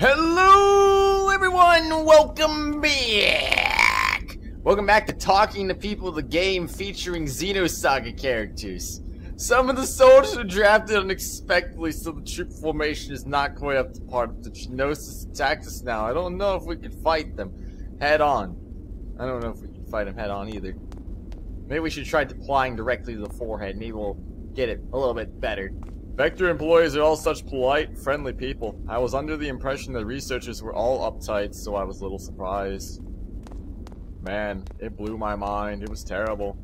Hello, everyone! Welcome back! Welcome back to Talking to People, of the game featuring Xenosaga characters. Some of the soldiers are drafted unexpectedly, so the troop formation is not quite up to par. The Gnosis attacks us now. I don't know if we can fight them head on. I don't know if we can fight them head on either. Maybe we should try deploying directly to the forehead. Maybe we'll get it a little bit better. Vector employees are all such polite, friendly people. I was under the impression that researchers were all uptight, so I was a little surprised. Man, it blew my mind. It was terrible.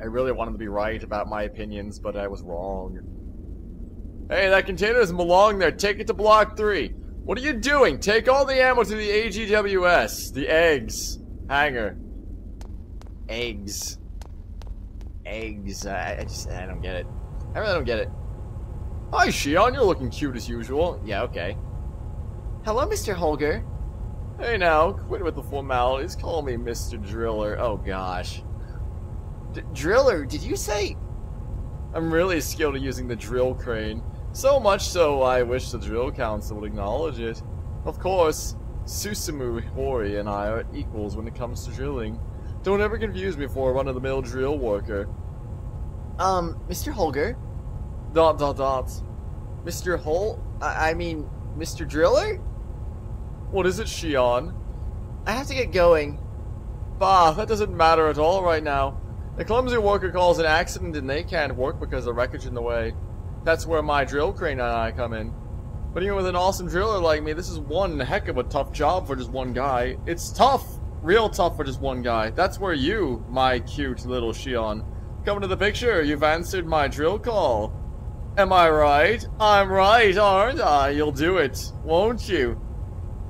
I really wanted to be right about my opinions, but I was wrong. Hey, that container doesn't belong there. Take it to Block 3. What are you doing? Take all the ammo to the AGWS. The eggs. Hangar. Eggs. Eggs. I, I just, I don't get it. I really don't get it. Hi, Shion. You're looking cute as usual. Yeah, okay. Hello, Mr. Holgar. Hey now, quit with the formalities. Call me Mr. Driller. Oh gosh. D Driller, did you say? I'm really skilled at using the drill crane. So much so, I wish the drill council would acknowledge it. Of course, Susumu Hori and I are equals when it comes to drilling. Don't ever confuse me for a run-of-the-mill drill worker. Um, Mr. Holgar? Dot dot dot. Mr. Holt? I, I mean, Mr. Driller? What is it, Shion? I have to get going. Bah, that doesn't matter at all right now. The clumsy worker calls an accident and they can't work because of wreckage in the way. That's where my drill crane and I come in. But even with an awesome driller like me, this is one heck of a tough job for just one guy. It's tough, real tough for just one guy. That's where you, my cute little Shion, come into the picture. You've answered my drill call. Am I right? I'm right, aren't I? You'll do it, won't you?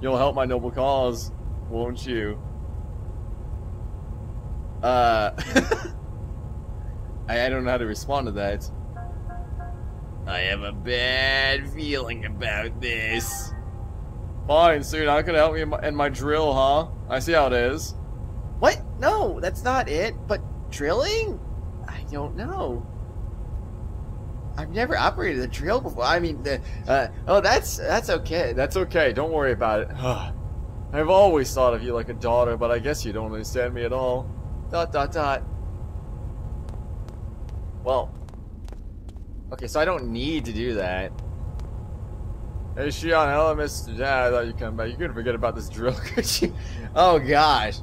You'll help my noble cause, won't you? Uh... I, I don't know how to respond to that. I have a bad feeling about this. Fine, so you're not gonna help me in my, in my drill, huh? I see how it is. What? No, that's not it. But drilling? I don't know. I've never operated a drill before. I mean, the, uh, oh, that's that's okay. That's okay. Don't worry about it. I've always thought of you like a daughter, but I guess you don't understand me at all. Dot dot dot. Well, okay, so I don't need to do that. Hey, Shion, hello, Mr. Dad. I thought you'd come back. You couldn't forget about this drill, could you? Oh, gosh.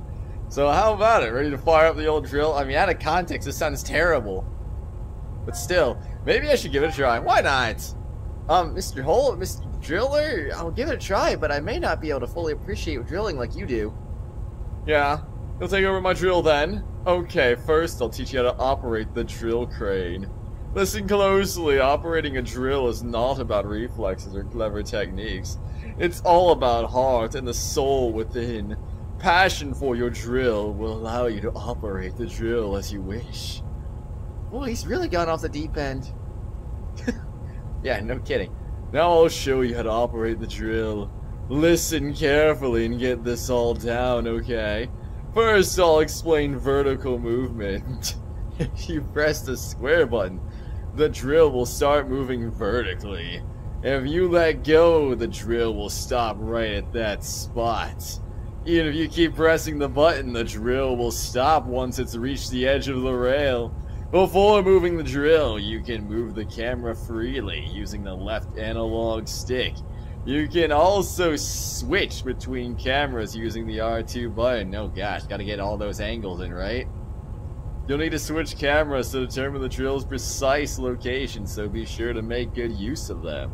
So how about it? Ready to fire up the old drill? I mean, out of context, this sounds terrible. But still, maybe I should give it a try. Why not? Um, Mr. Hole, Mr. Driller, I'll give it a try, but I may not be able to fully appreciate drilling like you do. Yeah, you'll take over my drill then? Okay, first I'll teach you how to operate the drill crane. Listen closely, operating a drill is not about reflexes or clever techniques. It's all about heart and the soul within. Passion for your drill will allow you to operate the drill as you wish. Boy, he's really gone off the deep end. yeah, no kidding. Now I'll show you how to operate the drill. Listen carefully and get this all down, okay? First, I'll explain vertical movement. if you press the square button, the drill will start moving vertically. If you let go, the drill will stop right at that spot. Even if you keep pressing the button, the drill will stop once it's reached the edge of the rail. Before moving the drill, you can move the camera freely using the left analog stick. You can also switch between cameras using the R2 button. Oh gosh, gotta get all those angles in, right? You'll need to switch cameras to determine the drill's precise location, so be sure to make good use of them.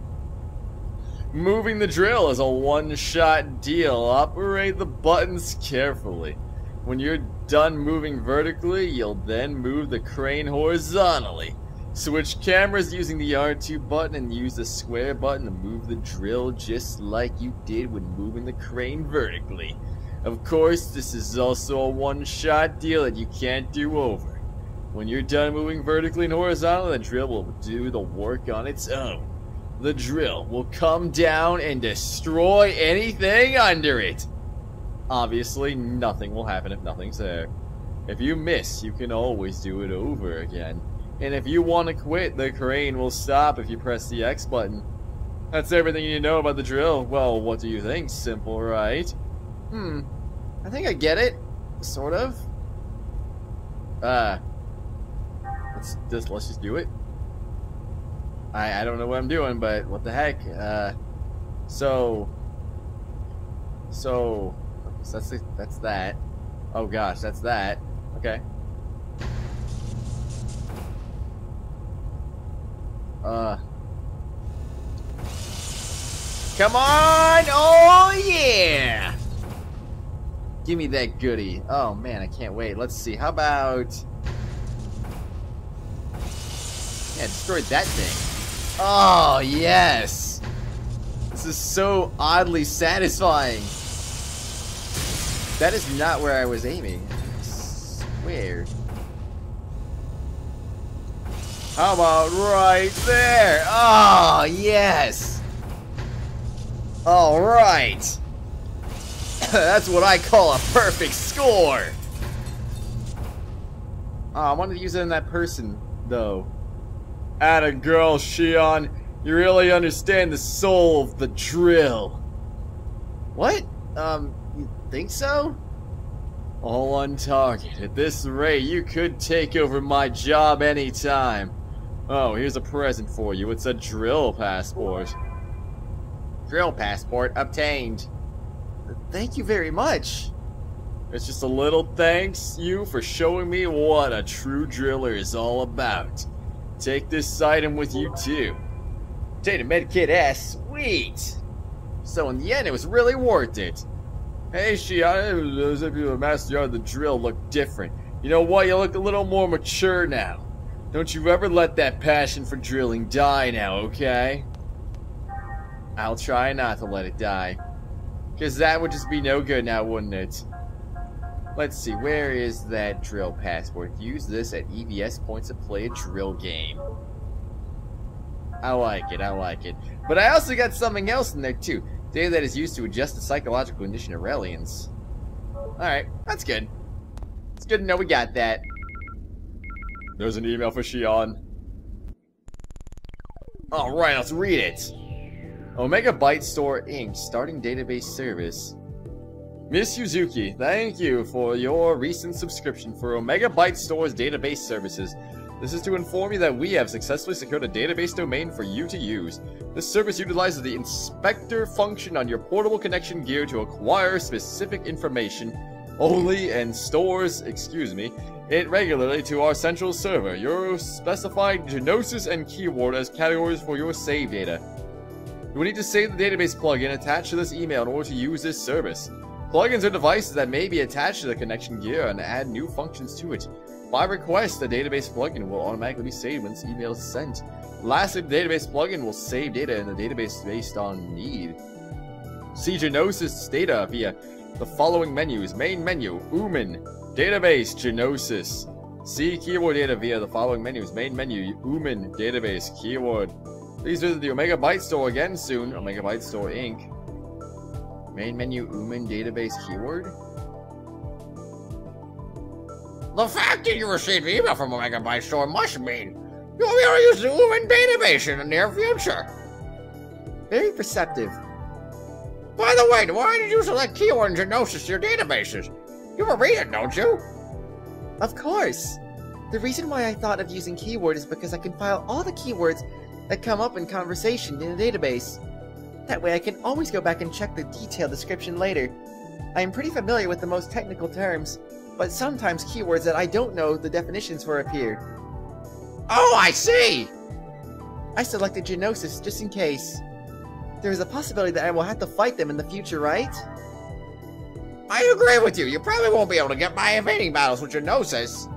Moving the drill is a one-shot deal. Operate the buttons carefully. When you're done moving vertically, you'll then move the crane horizontally. Switch cameras using the R2 button and use the square button to move the drill just like you did when moving the crane vertically. Of course, this is also a one-shot deal that you can't do over. When you're done moving vertically and horizontally, the drill will do the work on its own. The drill will come down and destroy anything under it. Obviously, nothing will happen if nothing's there. If you miss, you can always do it over again. And if you want to quit, the crane will stop if you press the X button. That's everything you know about the drill. Well, what do you think? Simple, right? Hmm. I think I get it. Sort of. Uh. Let's just let's just do it. I I don't know what I'm doing, but what the heck? Uh. So. So. So that's that's that. Oh gosh, that's that. Okay. Uh. Come on! Oh yeah! Give me that goody. Oh man, I can't wait. Let's see. How about... Yeah, destroyed that thing. Oh, yes! This is so oddly satisfying. That is not where I was aiming. I swear. How about right there? Oh, yes! Alright! That's what I call a perfect score! Oh, I wanted to use it in that person, though. Atta girl, Shion. You really understand the soul of the drill. What? Um, think so? All on target. At this rate, you could take over my job anytime. Oh, here's a present for you. It's a drill passport. Drill passport obtained. Thank you very much. It's just a little thanks you for showing me what a true driller is all about. Take this item with you too. Data medkit S, sweet! So in the end, it was really worth it. Hey, Shion, those of you who master of the drill look different. You know what? You look a little more mature now. Don't you ever let that passion for drilling die now, okay? I'll try not to let it die. Because that would just be no good now, wouldn't it? Let's see, where is that drill passport? Use this at EVS points to play a drill game. I like it, I like it. But I also got something else in there too. Data that is used to adjust the psychological condition of aliens. Alright, that's good. It's good to know we got that. There's an email for Shion. Alright, let's read it. Omega Byte Store Inc. starting database service. Miss Uzuki, thank you for your recent subscription for Omega Byte Store's database services. This is to inform you that we have successfully secured a database domain for you to use. This service utilizes the inspector function on your portable connection gear to acquire specific information only and stores, excuse me, it regularly to our central server. Your specified Gnosis and keyword as categories for your save data. You will need to save the database plugin attached to this email in order to use this service. Plugins are devices that may be attached to the connection gear and add new functions to it. By request, the database plugin will automatically be saved this email is sent. Lastly, the database plugin will save data in the database based on need. See Gnosis data via the following menus. Main menu, Oomin, Database, Gnosis. See keyword data via the following menus. Main menu, Oomin, Database, keyword. Please visit the Omega Byte Store again soon. Omega Byte Store Inc. Main menu, Oomin, Database, keyword. The fact that you received an email from Omega Byte Store must mean you'll be able to use the database in the near future. Very perceptive. By the way, why did you select keyword and Gnosis to your databases? You a reason, don't you? Of course. The reason why I thought of using keyword is because I can file all the keywords that come up in conversation in a database. That way I can always go back and check the detailed description later. I am pretty familiar with the most technical terms, but sometimes keywords that I don't know the definitions for appear. Oh, I see! I selected Gnosis just in case. There is a possibility that I will have to fight them in the future, right? I agree with you. You probably won't be able to get by invading battles with Gnosis.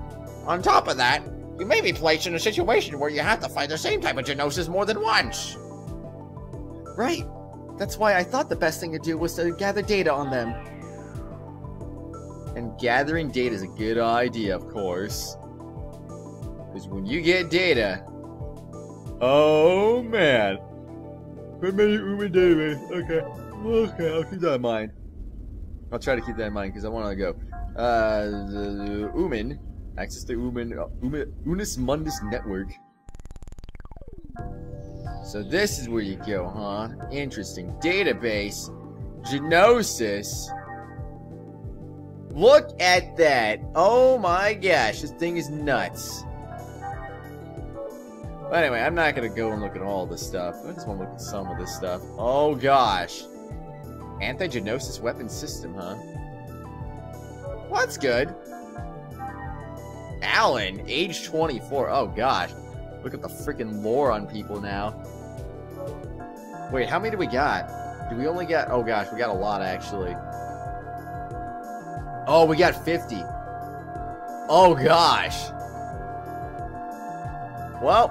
On top of that, you may be placed in a situation where you have to fight the same type of Gnosis more than once. Right. That's why I thought the best thing to do was to gather data on them. And gathering data is a good idea, of course. Because when you get data... Oh, man. Okay. Okay, I'll keep that in mind. I'll try to keep that in mind because I want to go. Uh, the Oomin. Access to Oomin, uh, Oomin, Unus Mundus Network. So this is where you go, huh? Interesting. Database. Gnosis. Look at that. Oh my gosh, this thing is nuts. But anyway, I'm not going to go and look at all this stuff. I just want to look at some of this stuff. Oh gosh. Anti-Gnosis weapon system, huh? Well, that's good. Alan, age 24. Oh gosh. Look at the freaking lore on people now. Wait, how many do we got? Do we only get... Oh gosh, we got a lot actually. Oh, we got 50. Oh gosh. Well,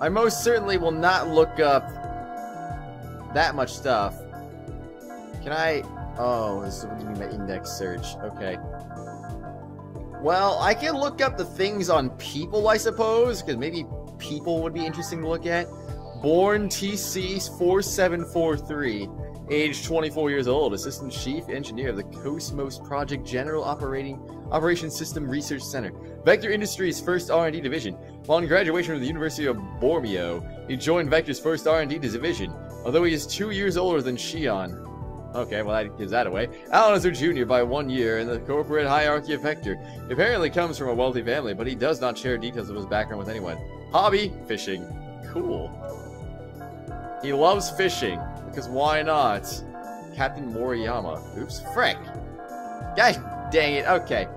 I most certainly will not look up that much stuff. Can I... Oh, this is what you mean index search? Okay. Well, I can look up the things on people, I suppose, because maybe people would be interesting to look at. Born TC4743, age 24 years old, Assistant Chief Engineer of the KOS-MOS Project General Operating Operation System Research Center, Vector Industries' first R&D division. Upon graduation from the University of Bormio, he joined Vector's first R&D division, although he is two years older than Shion. Okay, well that gives that away. Alan is her junior by one year in the corporate hierarchy of Vector. He apparently comes from a wealthy family, but he does not share details of his background with anyone. Hobby, fishing. Cool. He loves fishing, because why not? Captain Moriyama. Oops, frick. Gosh dang it, okay.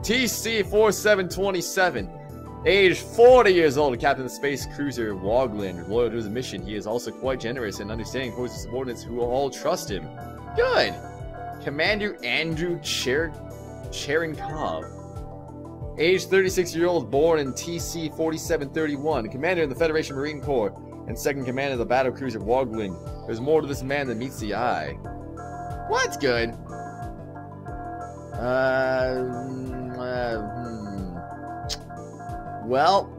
TC-4727. Age 40 years old, captain of the space cruiser Woglin. Loyal to his mission, he is also quite generous and understanding towards his subordinates who all trust him. Good! Commander Andrew Cher Cherenkov. Age 36 year old, born in TC 4731, commander in the Federation Marine Corps, and second commander of the battle cruiser Woglin. There's more to this man than meets the eye. Well, that's good. Uh, uh, hmm. Well,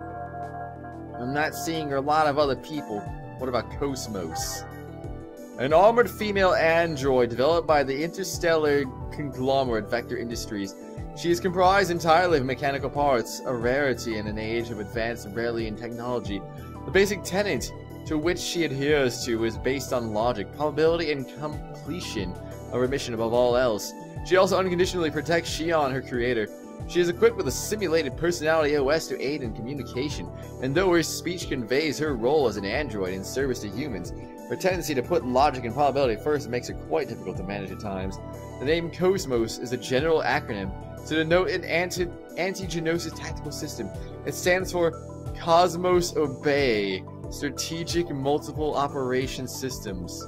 I'm not seeing a lot of other people. What about KOS-MOS? An armored female android developed by the interstellar conglomerate Vector Industries. She is comprised entirely of mechanical parts, a rarity in an age of advanced Realian technology. The basic tenet to which she adheres to is based on logic, probability, and completion of her mission above all else. She also unconditionally protects Shion, her creator. She is equipped with a simulated personality OS to aid in communication, and though her speech conveys her role as an android in service to humans, her tendency to put logic and probability first makes her quite difficult to manage at times. The name KOS-MOS is a general acronym to denote an anti- anti-Gnosis tactical system. It stands for Cosmos Obey, Strategic Multiple Operation Systems.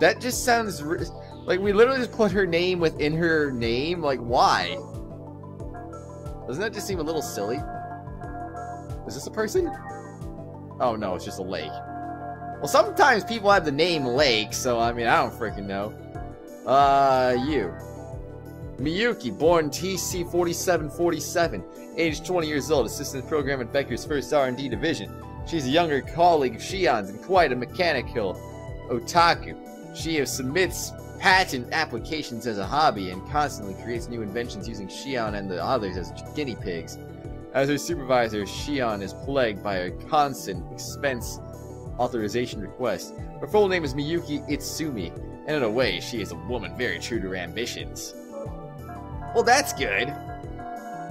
That just sounds... Like, we literally just put her name within her name? Like, why? Doesn't that just seem a little silly? Is this a person? Oh, no, it's just a lake. Well, sometimes people have the name Lake, so, I mean, I don't freaking know. Uh, you. Miyuki, born TC4747, age 20 years old, assistant program at Vector's first R&D division. She's a younger colleague of Shion's and quite a mechanical otaku. She submits patent applications as a hobby and constantly creates new inventions using Shion and the others as guinea pigs. As her supervisor, Shion is plagued by a constant expense authorization request. Her full name is Miyuki Itsumi, and in a way, she is a woman very true to her ambitions. Well, that's good.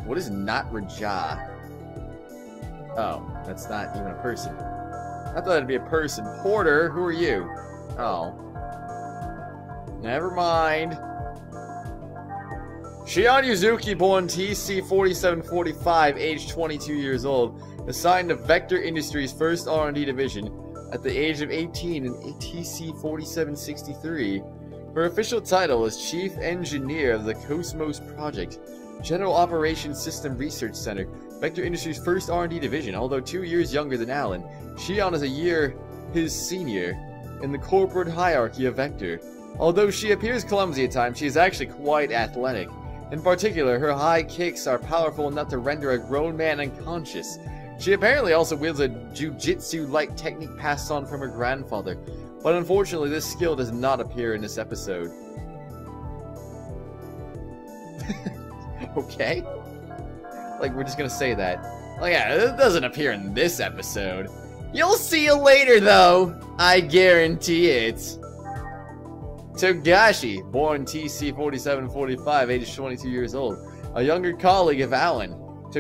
What is not Raja? Oh, that's not even a person. I thought it'd be a person. Porter, who are you? Oh. Never mind. Shion Uzuki, born TC4745, age 22 years old, assigned to Vector Industries' first R&D division at the age of 18 in TC4763. Her official title is Chief Engineer of the KOS-MOS Project, General Operations System Research Center, Vector Industries' first R&D division. Although two years younger than Alan, Shion is a year his senior in the corporate hierarchy of Vector. Although she appears clumsy at times, she is actually quite athletic. In particular, her high kicks are powerful enough to render a grown man unconscious. She apparently also wields a jujitsu-like technique passed on from her grandfather, but unfortunately this skill does not appear in this episode. okay? Like, we're just gonna say that. Oh yeah, it doesn't appear in this episode. You'll see you later, though. I guarantee it. Togashi, born TC4745, age 22 years old, a younger colleague of Alan.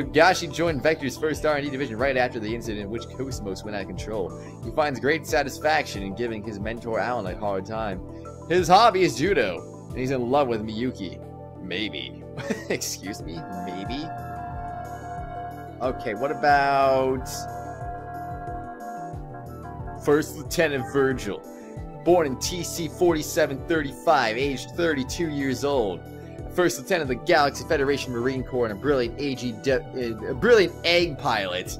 Togashi joined Vector's first R&D division right after the incident in which KOS-MOS went out of control. He finds great satisfaction in giving his mentor Alan a hard time. His hobby is judo, and he's in love with Miyuki. Maybe. Excuse me? Maybe? Okay, what about... First Lieutenant Virgil. Born in TC 4735, aged 32 years old. First Lieutenant of the Galaxy Federation Marine Corps and a brilliant AG uh, a brilliant egg pilot.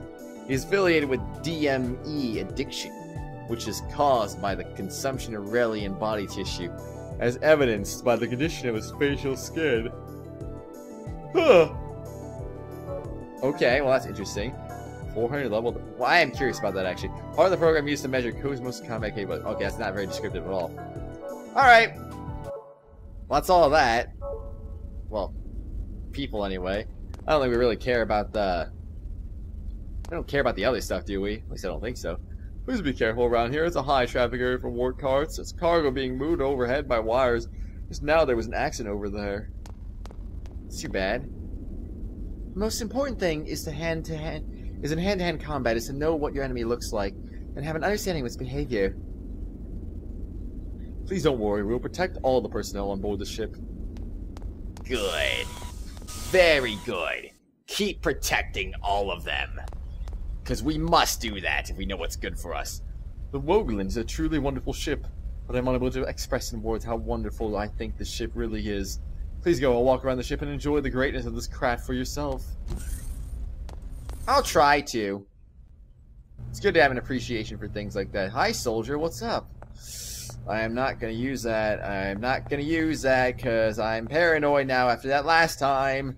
He is affiliated with DME addiction, which is caused by the consumption of Realian body tissue, as evidenced by the condition of his facial skin. Huh. Okay, well that's interesting. 400 level. Well, I am curious about that actually. Part of the program used to measure who's most combat capability. Okay, that's not very descriptive at all. Alright. Well, that's all that. Well, people anyway. I don't think we really care about the... We don't care about the other stuff, do we? At least I don't think so. Please be careful around here. It's a high traffic area for war carts. It's cargo being moved overhead by wires. Just now there was an accident over there. It's too bad. The most important thing is to hand to hand is in hand-to-hand -hand combat is to know what your enemy looks like and have an understanding of its behavior. Please don't worry, we'll protect all the personnel on board the ship. Good. Very good. Keep protecting all of them. Because we must do that if we know what's good for us. The Woglin is a truly wonderful ship, but I'm unable to express in words how wonderful I think the ship really is. Please go, I'll walk around the ship and enjoy the greatness of this craft for yourself. I'll try to. It's good to have an appreciation for things like that. Hi, soldier, what's up? I am not going to use that. I'm not going to use that because I'm paranoid now after that last time.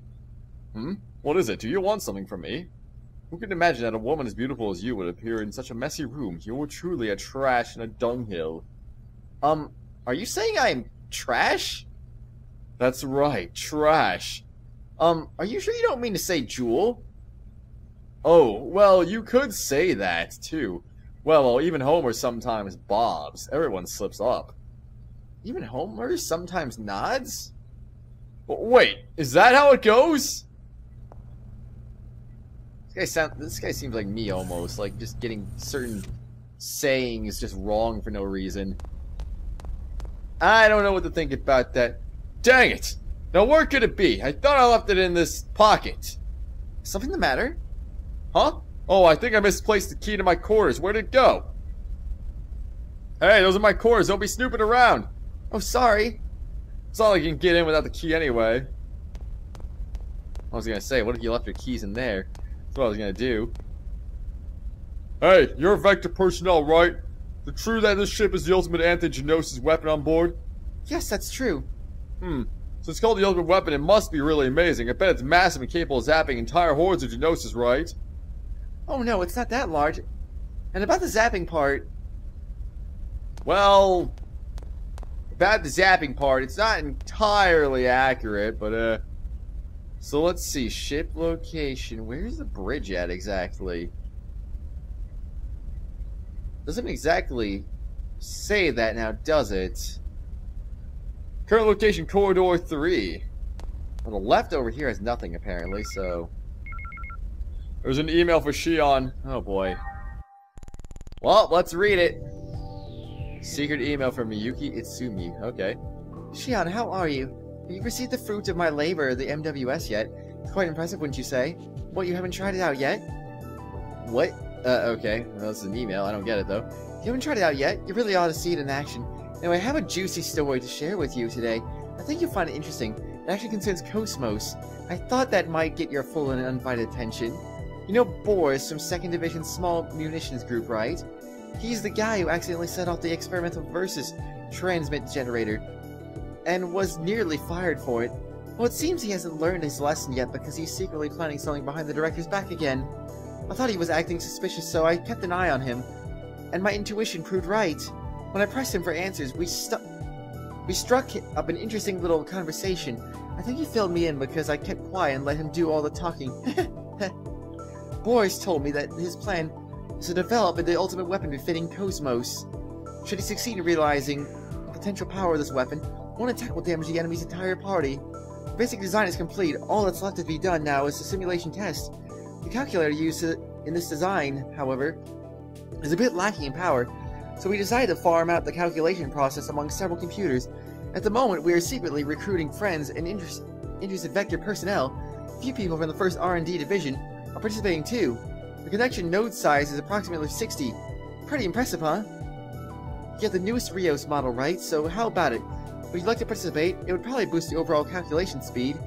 Hmm? What is it? Do you want something from me? Who can imagine that a woman as beautiful as you would appear in such a messy room? You're truly a trash and a dunghill. Um, are you saying I'm trash? That's right, trash. Um, are you sure you don't mean to say jewel? Oh, well, you could say that, too. Well, even Homer sometimes bobs. Everyone slips up. Even Homer sometimes nods? Wait, is that how it goes? This guy sound. This guy seems like me almost, like just getting certain sayings just wrong for no reason. I don't know what to think about that. Dang it! Now where could it be? I thought I left it in this pocket. Something the matter? Huh? Oh, I think I misplaced the key to my quarters. Where'd it go? Hey, those are my quarters. Don't be snooping around. Oh, sorry. It's not like you can get in without the key anyway. I was gonna say, what if you left your keys in there? That's what I was gonna do. Hey, you're Vector personnel, right? The true that this ship is the ultimate anti-Gnosis weapon on board? Yes, that's true. Hmm. So it's called the ultimate weapon, it must be really amazing. I bet it's massive and capable of zapping entire hordes of Gnosis, right? Oh no, it's not that large. And about the zapping part... Well... About the zapping part, it's not entirely accurate, but uh... So let's see, ship location. Where's the bridge at exactly? Doesn't exactly say that now, does it? Current location, Corridor 3. Well, the left over here has nothing, apparently, so... There's an email for Shion. Oh boy. Well, let's read it. Secret email from Miyuki Itsumi. Okay. Shion, how are you? Have you received the fruit of my labor, the MWS, yet? It's quite impressive, wouldn't you say? What, you haven't tried it out yet? What? Uh, okay. Well, this is an email. I don't get it, though. You haven't tried it out yet? You really ought to see it in action. Anyway, I have a juicy story to share with you today. I think you'll find it interesting. It actually concerns KOS-MOS. I thought that might get your full and undivided attention. You know Boris from 2nd Division small munitions group, right? He's the guy who accidentally set off the experimental Versus transmit generator and was nearly fired for it. Well, it seems he hasn't learned his lesson yet because he's secretly planning something behind the director's back again. I thought he was acting suspicious, so I kept an eye on him, and my intuition proved right. When I pressed him for answers, we. We struck up an interesting little conversation. I think he filled me in because I kept quiet and let him do all the talking. Boris told me that his plan is to develop the ultimate weapon befitting KOS-MOS. Should he succeed in realizing the potential power of this weapon, one attack will damage the enemy's entire party. The basic design is complete. All that's left to be done now is a simulation test. The calculator used in this design, however, is a bit lacking in power, so we decided to farm out the calculation process among several computers. At the moment, we are secretly recruiting friends and interest, interested Vector personnel. A few people from the first R&D division are participating too. The connection node size is approximately 60. Pretty impressive, huh? You have the newest Rios model, right? So how about it? Would you like to participate? It would probably boost the overall calculation speed.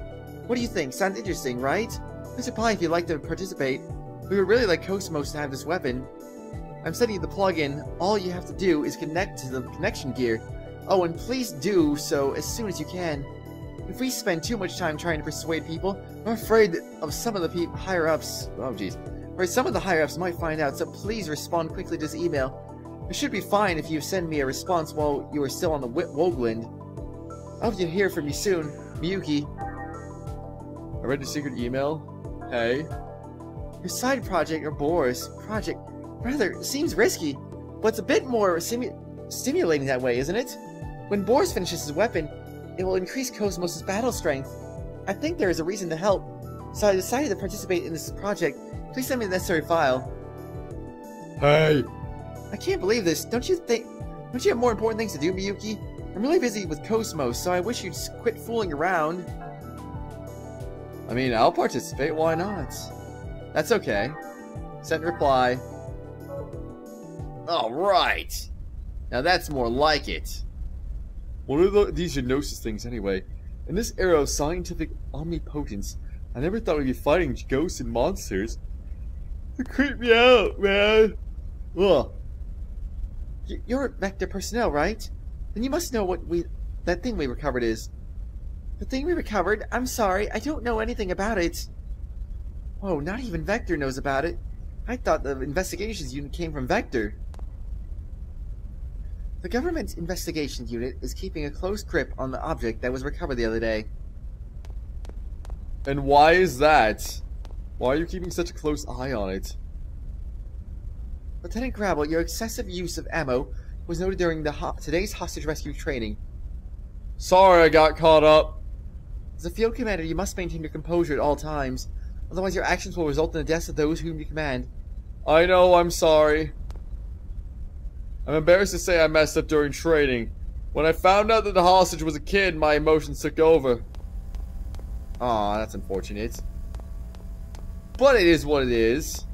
What do you think? Sounds interesting, right? Please reply if you'd like to participate. We would really like KOS-MOS to have this weapon. I'm sending you the plugin. All you have to do is connect to the connection gear. Oh, and please do so as soon as you can. If we spend too much time trying to persuade people, I'm afraid of some of the higher-ups... Oh, jeez. Or some of the higher-ups might find out, so please respond quickly to this email. It should be fine if you send me a response while you are still on the Woglin. I hope to hear from you soon, Miyuki. I read the secret email. Hey. Your side project, or Boris project, rather, seems risky, but it's a bit more stimulating that way, isn't it? When Boris finishes his weapon, it will increase KOS-MOS' battle strength. I think there is a reason to help, so I decided to participate in this project. Please send me the necessary file. Hey! I can't believe this. Don't you think... Don't you have more important things to do, Miyuki? I'm really busy with KOS-MOS, so I wish you'd quit fooling around. I mean, I'll participate, why not? That's okay. Send reply. Alright! Now that's more like it. What are the, these Gnosis things anyway? In this era of scientific omnipotence, I never thought we'd be fighting ghosts and monsters. They creep me out, man. Ugh. You're Vector personnel, right? Then you must know what we that thing we recovered is. The thing we recovered? I'm sorry, I don't know anything about it. Whoa, not even Vector knows about it. I thought the investigations unit came from Vector. The government's investigations unit is keeping a close grip on the object that was recovered the other day. And why is that? Why are you keeping such a close eye on it? Lieutenant Grabble, your excessive use of ammo was noted during the ho today's hostage rescue training. Sorry I got caught up. As a field commander, you must maintain your composure at all times. Otherwise, your actions will result in the deaths of those whom you command. I know, I'm sorry. I'm embarrassed to say I messed up during training. When I found out that the hostage was a kid, my emotions took over. Aw, that's unfortunate. But it is what it is.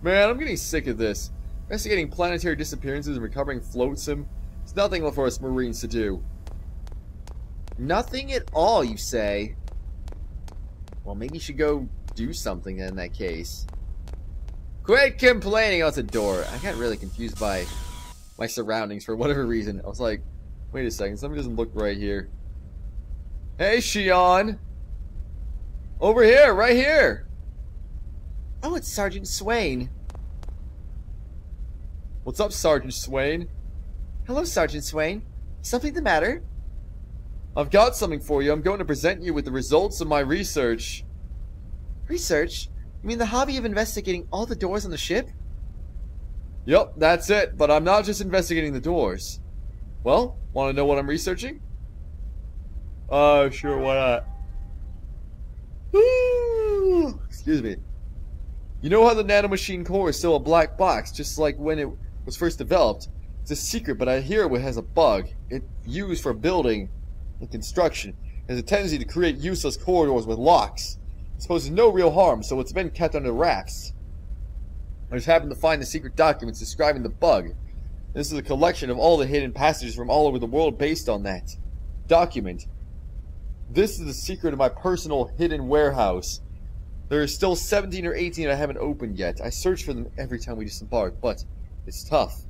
Man, I'm getting sick of this. Investigating planetary disappearances and recovering flotsam is nothing for us Marines to do. Nothing at all, you say? Well, maybe you should go do something in that case. Quit complaining out the door. I got really confused by my surroundings for whatever reason. I was like, wait a second, something doesn't look right here. Hey, Shion! Over here, right here! Oh, it's Sergeant Swain. What's up, Sergeant Swain? Hello, Sergeant Swain. Something the matter? I've got something for you. I'm going to present you with the results of my research. Research? You mean the hobby of investigating all the doors on the ship? Yep, that's it. But I'm not just investigating the doors. Well, want to know what I'm researching? Uh, sure, why not? Excuse me. You know how the nanomachine core is still a black box, just like when it was first developed? It's a secret, but I hear it has a bug. It's used for building and construction. It has a tendency to create useless corridors with locks. It poses no real harm, so it's been kept under wraps. I just happened to find the secret documents describing the bug. This is a collection of all the hidden passages from all over the world based on that document. This is the secret of my personal hidden warehouse. There are still 17 or 18 I haven't opened yet. I search for them every time we disembark, but it's tough.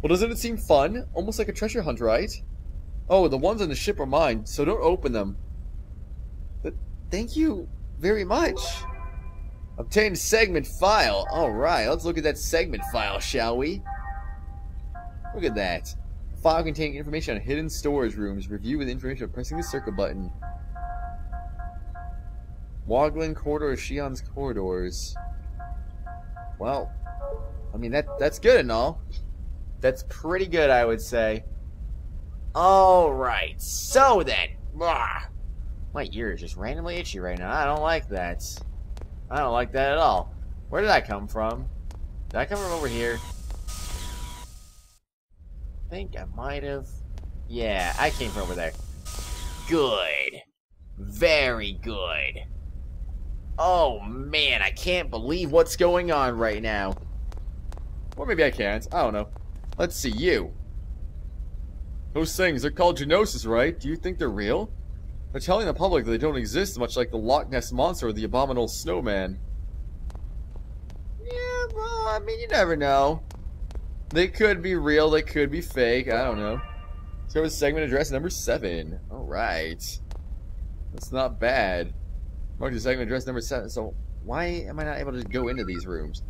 Well, doesn't it seem fun? Almost like a treasure hunt, right? Oh, the ones on the ship are mine, so don't open them. But thank you very much. Obtain segment file. Alright, let's look at that segment file, shall we? Look at that. File containing information on hidden storage rooms. Review with information by pressing the circle button. Woglin corridor, Shion's corridors. Well, I mean that that's good and all. That's pretty good, I would say. All right. So then, ah, my ear is just randomly itchy right now. I don't like that. I don't like that at all. Where did that come from? Did I come from over here? I think I might have. Yeah, I came from over there. Good. Very good. Oh man, I can't believe what's going on right now. Or maybe I can't. I don't know. Let's see, you. Those things, they're called Gnosis, right? Do you think they're real? They're telling the public that they don't exist, much like the Loch Ness Monster or the Abominable Snowman. Yeah, well, I mean, you never know. They could be real, they could be fake, I don't know. So it's segment address number seven. Alright. That's not bad. Mark to segment address number seven. So why am I not able to go into these rooms?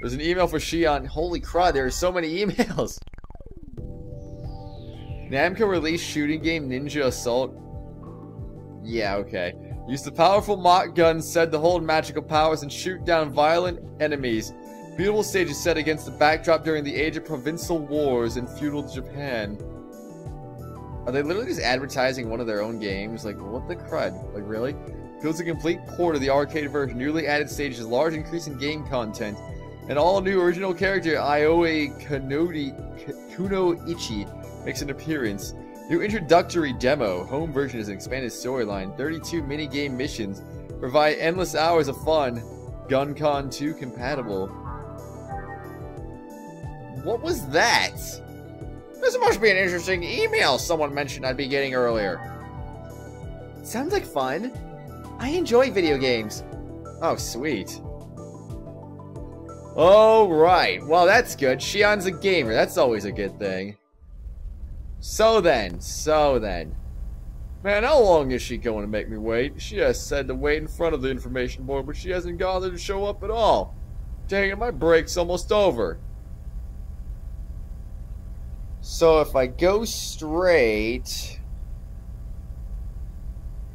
There's an email for Shion. Holy crud, there are so many emails. Namco released shooting game Ninja Assault. Yeah, okay. Use the powerful Mach gun said to hold magical powers and shoot down violent enemies. Beautiful stages set against the backdrop during the age of provincial wars in feudal Japan. Are they literally just advertising one of their own games? Like, what the crud? Like, really? Feels a complete port of the arcade version, newly added stages, large increase in game content, an all-new original character, Ioe Kanodi, Kunoichi, makes an appearance. New introductory demo, home version is an expanded storyline, 32 mini-game missions, provide endless hours of fun, GunCon 2 compatible. What was that? This must be an interesting email someone mentioned I'd be getting earlier. Sounds like fun. I enjoy video games. Oh, sweet. Alright, well that's good. Shion's a gamer, that's always a good thing. So then, so then. Man, how long is she going to make me wait? She has said to wait in front of the information board, but she hasn't bothered to show up at all. Dang it, my break's almost over. So if I go straight...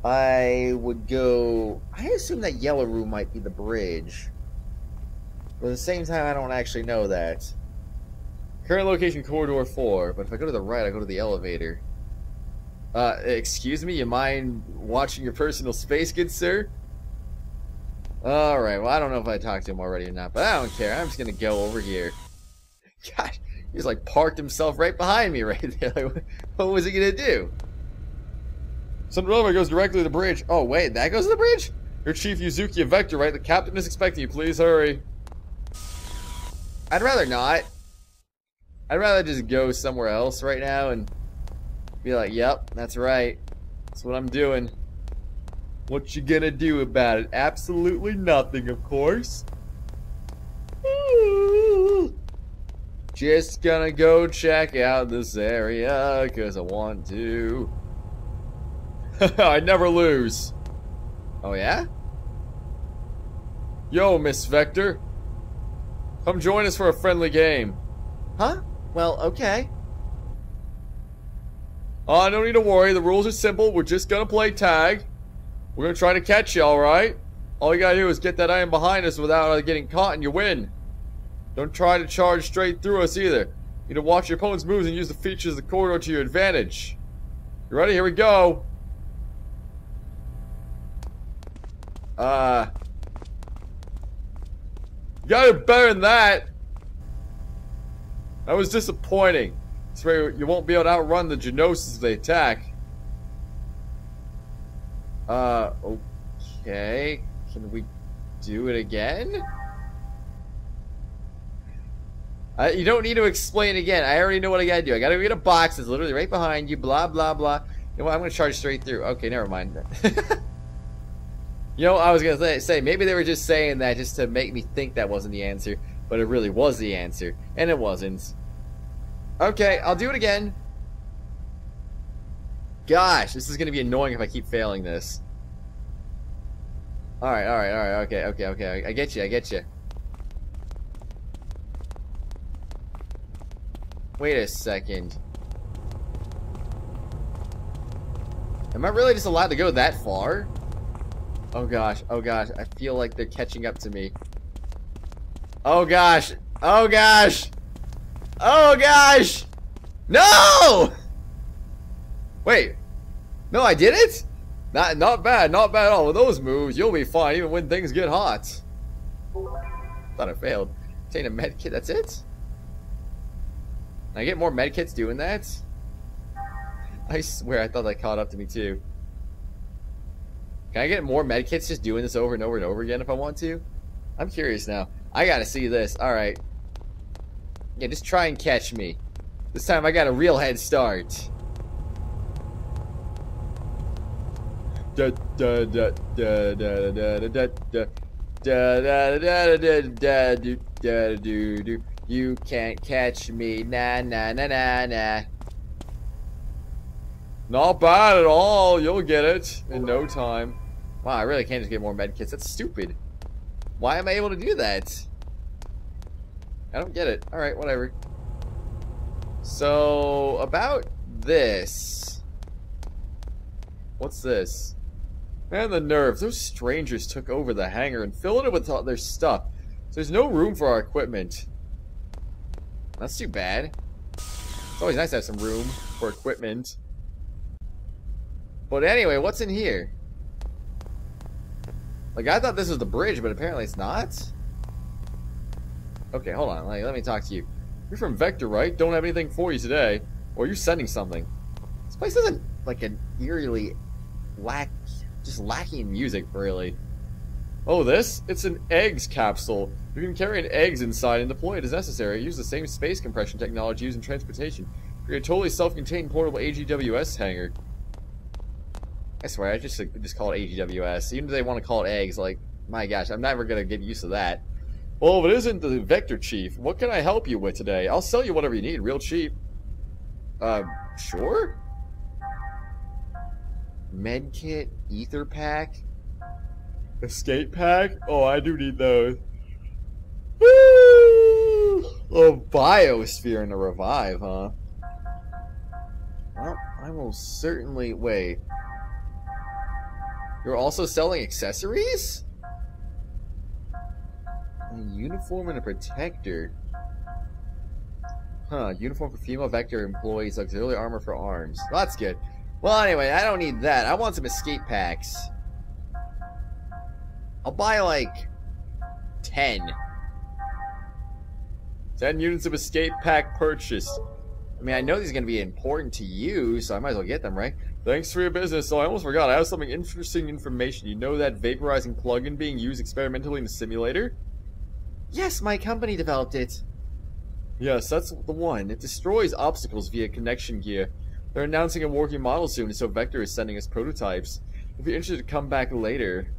I would go... I assume that yellow room might be the bridge. But at the same time, I don't actually know that. Current location, corridor 4. But if I go to the right, I go to the elevator. Uh, excuse me? You mind watching your personal space, good sir? Alright, well, I don't know if I talked to him already or not, but I don't care. I'm just gonna go over here. God, he's like parked himself right behind me right there. Like, what was he gonna do? Cinderella goes directly to the bridge. Oh, wait, that goes to the bridge? Your Chief Uzuki Vector, right? The captain is expecting you. Please hurry. I'd rather not. I'd rather just go somewhere else right now and be like, yep, that's right. That's what I'm doing. What you gonna do about it? Absolutely nothing, of course. Just gonna go check out this area, because I want to. I never lose. Oh, yeah? Yo, Miss Vector. Come join us for a friendly game. Huh? Well, okay. Oh, no need to worry. The rules are simple. We're just gonna play tag. We're gonna try to catch you, alright? All you gotta do is get that iron behind us without uh, getting caught and you win. Don't try to charge straight through us either. You need to watch your opponent's moves and use the features of the corridor to your advantage. You ready? Here we go. Uh... You got it better than that. That was disappointing. Way you won't be able to outrun the Gnosis they attack. Uh, okay. Can we do it again? Uh, you don't need to explain again. I already know what I gotta do. I gotta get a box that's literally right behind you, blah, blah, blah. You know what? I'm gonna charge straight through. Okay, never mind. you know, I was gonna say, maybe they were just saying that just to make me think that wasn't the answer, but it really was the answer, and it wasn't. Okay, I'll do it again. Gosh, this is gonna be annoying if I keep failing this. Alright, alright, alright, okay, okay, okay, I get you, I get you. Wait a second. Am I really just allowed to go that far? Oh gosh, oh gosh, I feel like they're catching up to me. Oh gosh, oh gosh! Oh gosh! No! Wait. No, I did it? Not not bad, not bad at all. With those moves, you'll be fine even when things get hot. Thought I failed. Obtain a med kit, that's it? Can I get more med kits doing that? I swear I thought that caught up to me too. Can I get more med kits just doing this over and over and over again if I want to? I'm curious now. I gotta see this. Alright. Yeah, just try and catch me. This time I got a real head start. Da da da da da da da da da da da da da da do da do do. You can't catch me, na na na na na. Not bad at all. You'll get it in no time. Wow, I really can't just get more medkits. That's stupid. Why am I able to do that? I don't get it. Alright, whatever. So, about this. What's this? Man, the nerve. Those strangers took over the hangar and filled it with all their stuff. So there's no room for our equipment. That's too bad. It's always nice to have some room for equipment. But anyway, what's in here? Like, I thought this was the bridge, but apparently it's not. Okay, hold on. Like, let me talk to you. You're from Vector, right? Don't have anything for you today. Or you're sending something. This place isn't, like, an eerily lack... Just lacking in music, really. Oh, this? It's an eggs capsule. You can carry an eggs inside and deploy it as necessary. Use the same space compression technology used in transportation. Create a totally self-contained portable AGWS hangar. I swear, I just just call it AGWS. Even if they want to call it eggs, like, my gosh, I'm never gonna get used to that. Well, if it isn't the Vector Chief, what can I help you with today? I'll sell you whatever you need, real cheap. Uh, sure? Medkit, Ether Pack, Escape Pack? Oh, I do need those. Woo! Oh, Biosphere and a Revive, huh? Well, I will certainly... Wait. You're also selling accessories? A uniform and a protector. Huh, uniform for female Vector employees, auxiliary armor for arms. Well, that's good. Well, anyway, I don't need that. I want some escape packs. I'll buy like 10. 10 units of escape pack purchased. I mean, I know these are going to be important to you, so I might as well get them, right? Thanks for your business. So I almost forgot. I have something interesting information. You know that vaporizing plug-in being used experimentally in the simulator? Yes, my company developed it. Yes, that's the one. It destroys obstacles via connection gear. They're announcing a working model soon, so Vector is sending us prototypes. If you're interested, come back later.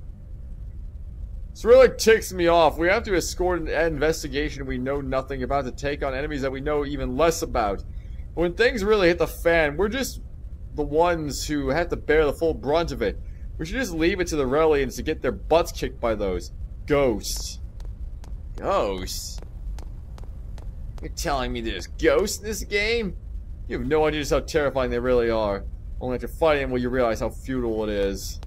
This really ticks me off. We have to escort an investigation we know nothing about to take on enemies that we know even less about. When things really hit the fan, we're just the ones who have to bear the full brunt of it. We should just leave it to the Realians to get their butts kicked by those ghosts. Ghosts? You're telling me there's ghosts in this game? You have no idea just how terrifying they really are. Only after fighting them will you realize how futile it is.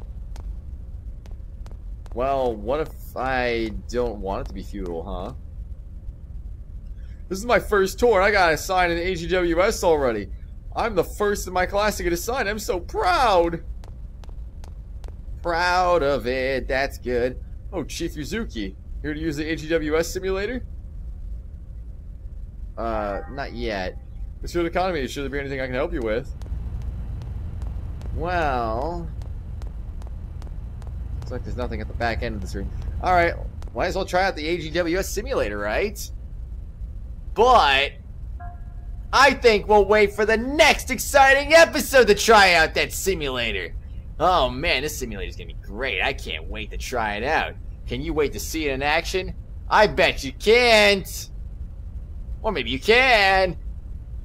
Well, what if I don't want it to be futile, huh? This is my first tour, and I got assigned an AGWS already. I'm the first in my class to get assigned. I'm so proud. Proud of it. That's good. Oh, Chief Uzuki. Here to use the AGWS simulator? Uh, not yet. The economy, should there be anything I can help you with? Well... Looks like there's nothing at the back end of this room. Alright, might as well try out the AGWS simulator, right? But... I think we'll wait for the next exciting episode to try out that simulator. Oh man, this simulator is gonna be great. I can't wait to try it out. Can you wait to see it in action? I bet you can't. Or maybe you can.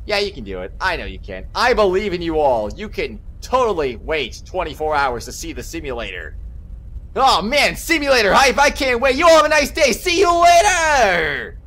Yeah, you can do it. I know you can. I believe in you all. You can totally wait 24 hours to see the simulator. Oh man, simulator hype. I can't wait. You all have a nice day. See you later.